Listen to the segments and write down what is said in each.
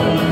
Lord.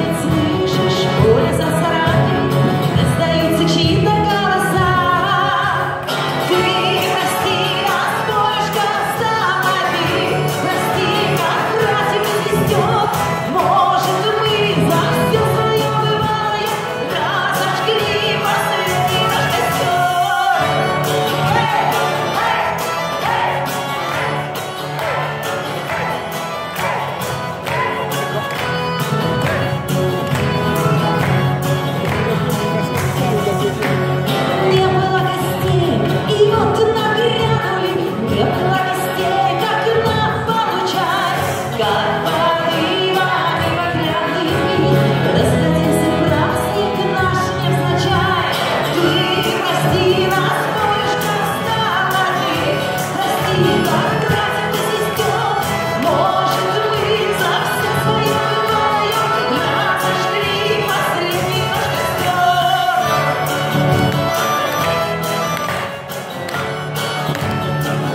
Come on.